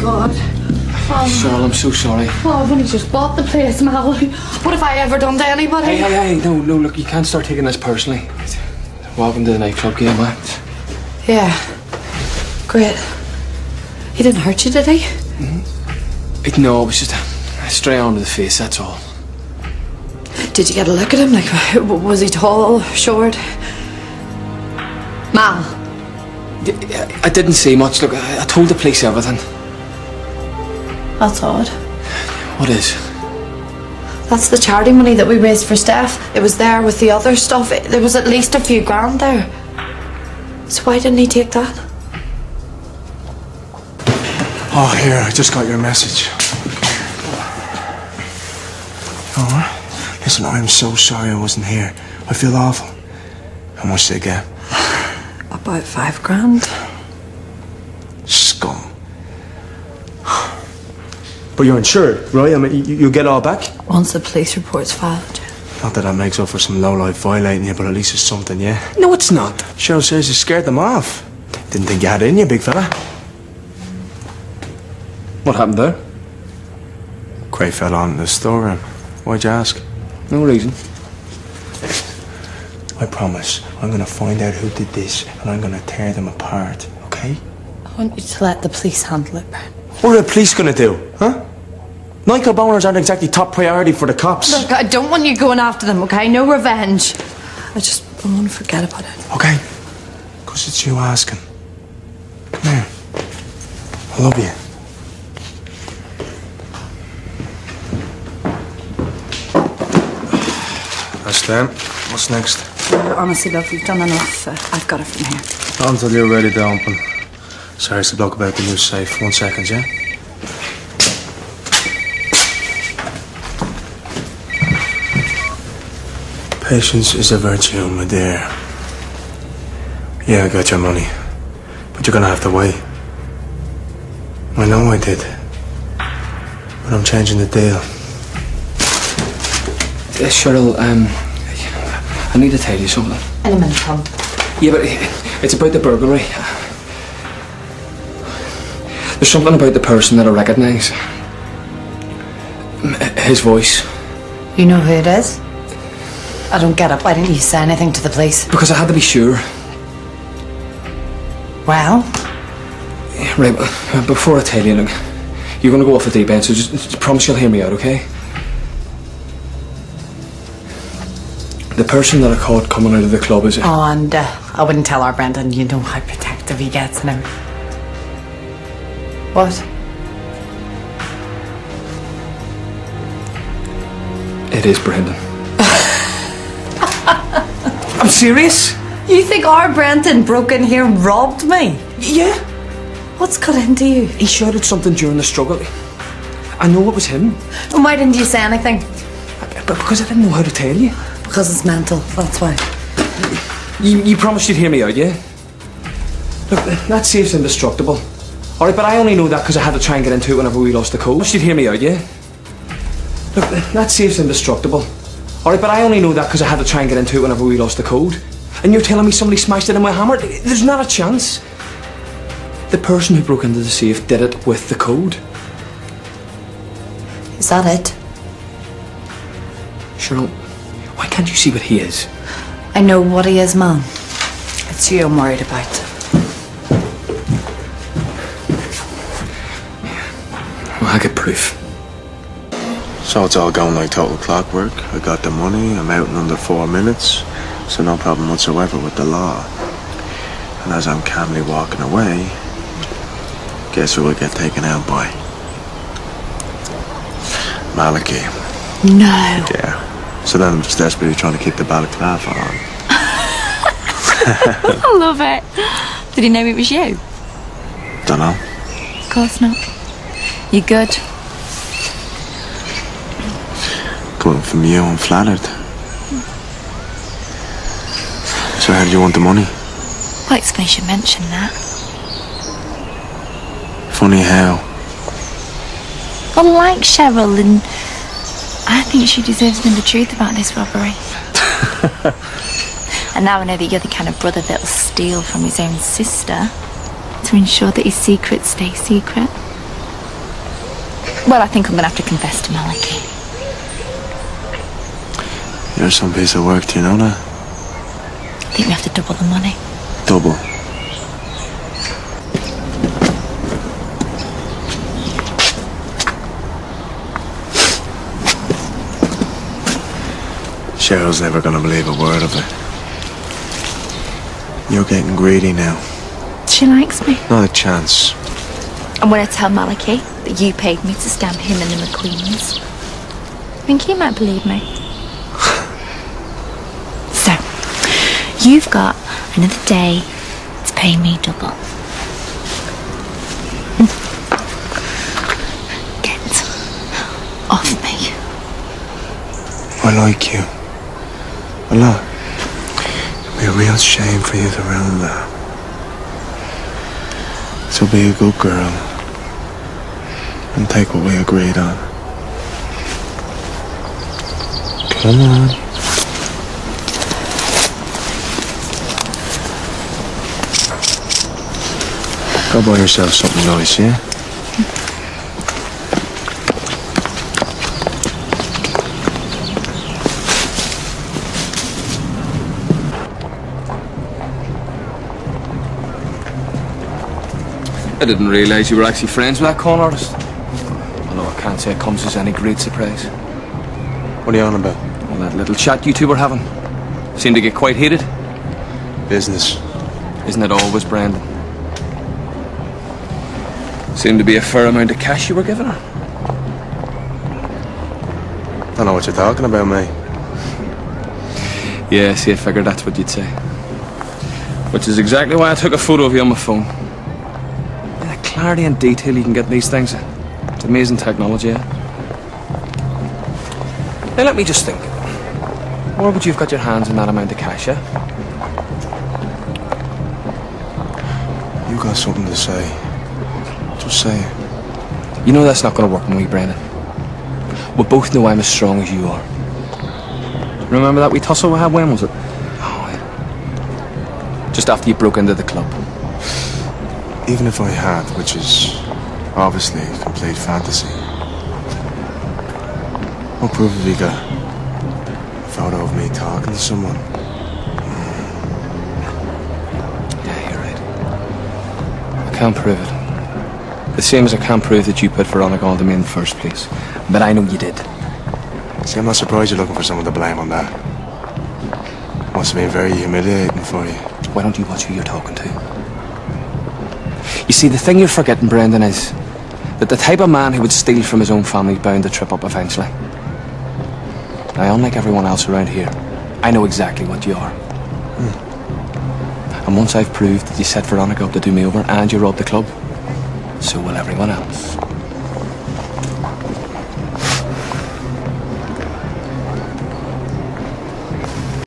God. Cheryl, I'm so sorry. Oh, I've only just bought the place, Mal. What have I ever done to anybody? Hey, hey, hey, no, no, look, you can't start taking this personally. Welcome to the nightclub game, Max. Yeah. Great. He didn't hurt you, did he? Mm-hmm. It, no, it was just a, stray on to the face, that's all. Did you get a look at him? Like, was he tall, short? Mal. I didn't see much. Look, I told the police everything. That's odd. What is? That's the charity money that we raised for Steph. It was there with the other stuff. It, there was at least a few grand there. So why didn't he take that? Oh, here, I just got your message. Oh, Listen, I'm so sorry I wasn't here. I feel awful. How much did they get? About five grand. But you're insured, right? I mean, you, you'll get all back? Once the police report's filed. Not that that makes up for some lowlife violating you, but at least it's something, yeah? No, it's not. Cheryl says you scared them off. Didn't think you had it in you, big fella. What happened there? Craig fell on in the storeroom. Why'd you ask? No reason. I promise, I'm gonna find out who did this and I'm gonna tear them apart, okay? I want you to let the police handle it, Ben. What are the police gonna do, huh? Nightclub owners aren't exactly top priority for the cops. Look, I don't want you going after them, okay? No revenge. I just I want to forget about it. Okay? Because it's you asking. Come here. I love you. That's them. What's next? honestly, love, you've done enough. Uh, I've got it from here. Not until you're ready to open. Sorry, it's the bloke about the new safe. One second, yeah? Patience is a virtue, my dear. Yeah, I got your money. But you're gonna have to wait. I know I did. But I'm changing the deal. Uh, Cheryl, um, I need to tell you something. Any minute, Tom. Yeah, but it's about the burglary. There's something about the person that I recognise. His voice. You know who it is? I don't get it. Why didn't you say anything to the police? Because I had to be sure. Well, Right, before I tell you, look, you're going to go off the deep end, so just, just promise you'll hear me out, okay? The person that I caught coming out of the club is. oh, and uh, I wouldn't tell our Brendan. You know how protective he gets and everything. What? It is Brendan. I'm serious? You think our Brendan broke in here and robbed me? Yeah. What's got into you? He shouted something during the struggle. I know it was him, And why didn't you say anything? but because I didn't know how to tell you. Because it's mental. That's why. You, you promised you'd hear me out, yeah? Look, that safe's indestructible. Alright, but I only know that because I had to try and get into it whenever we lost the code. You'd hear me out, yeah? Look, that safe's indestructible. Alright, but I only know that because I had to try and get into it whenever we lost the code. And you're telling me somebody smashed it in my hammer? There's not a chance. The person who broke into the safe did it with the code. Is that it? Cheryl, why can't you see what he is? I know what he is, man. It's you I'm worried about. Well, I get proof. So it's all going like total clockwork. I got the money, I'm out in under four minutes, so no problem whatsoever with the law. And as I'm calmly walking away, guess who will get taken out by? Malachy. No. Yeah. So then I'm just desperately trying to keep the balaclava on. I love it. Did he know it was you? Dunno. Of course not. You're good. Coming from you, I'm flattered. So how do you want the money? Well, it's funny you should mention that. Funny how? Well, like Cheryl, and I think she deserves to know the truth about this robbery. and now I know that you're the kind of brother that'll steal from his own sister to ensure that his secrets stay secret. Well, I think I'm gonna have to confess to Malachy. You're some piece of work, do you know that? I think we have to double the money. Double. Cheryl's never gonna believe a word of it. You're getting greedy now. She likes me. Not a chance. I'm gonna tell Malachy that you paid me to stamp him and the McQueens. I Think he might believe me. so, you've got another day to pay me double. Get off me. I like you. A lot. It'd be a real shame for you to ruin that. So be a good girl. And take what we agreed on. Come on. Go buy yourself something nice, yeah? I didn't realise you were actually friends with that con artist. Although I can't say it comes as any great surprise. What are you on about? Well, that little chat you two were having seemed to get quite heated. Business. Isn't it always, Brendan? Seemed to be a fair amount of cash you were giving her. I Don't know what you're talking about, mate. Yeah, see, I figured that's what you'd say. Which is exactly why I took a photo of you on my phone. Yeah, the clarity and detail you can get in these things. It's amazing technology, yeah? Now let me just think. Where would you have got your hands on that amount of cash, yeah? You got something to say. Just say it. You know that's not going to work with me, Brendan. We both know I'm as strong as you are. Remember that we tussle we had? When was it? Oh, yeah. Just after you broke into the club. Even if I had, which is obviously a complete fantasy. What proof have you got? A photo of me talking to someone? Yeah, you're right. I can't prove it. The same as I can't prove that you put Veronica onto me in the first place. But I know you did. See, I'm not surprised you're looking for someone to blame on that. Must have been very humiliating for you. Why don't you watch who you're talking to? You see, the thing you're forgetting, Brendan, is that the type of man who would steal from his own family is bound to trip up eventually. Now, unlike everyone else around here, I know exactly what you are. Hmm. And once I've proved that you set Veronica up to do me over and you robbed the club, so will everyone else.